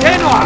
Genoa!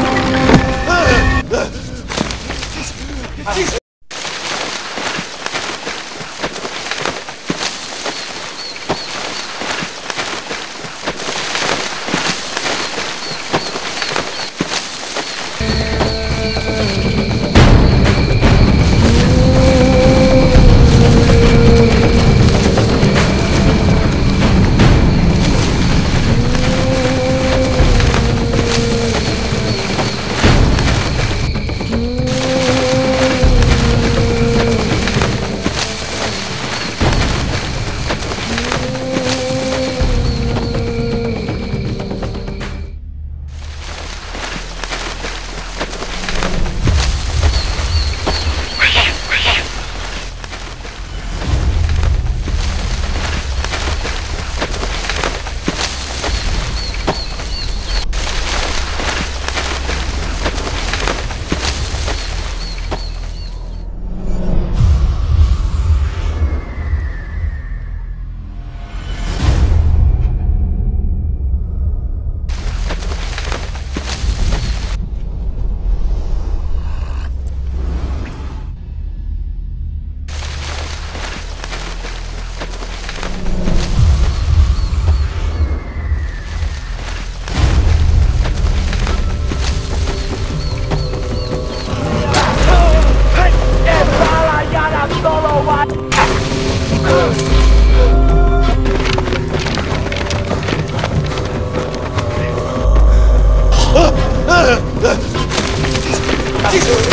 Jesus!